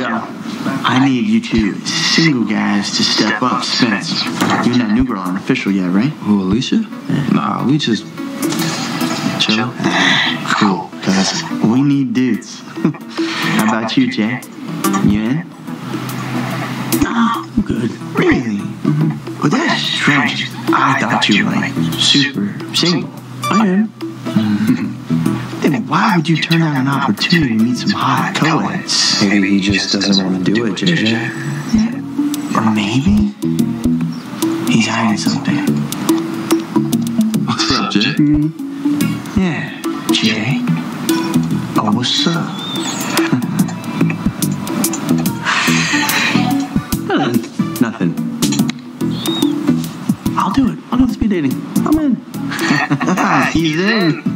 Yeah. I need you two single guys to step up, Spence. You and that new girl aren't official yet, right? Who, Alicia? Nah, we just chill. Cool, cuz we need dudes. How about you, Jay? You in? Oh, I'm good. Really? Mm-hmm. Well, that's strange. I thought you were like super single. I am. Then why would you turn down an opportunity to meet some hot co-eds? Maybe he just doesn't want to do it, JJ. Or maybe he's hiding something. What's up, Jay? Hmm? Yeah, Jay. Oh, what's up? Uh, nothing. I'll do it. I'll do the speed dating. I'm in. He's in.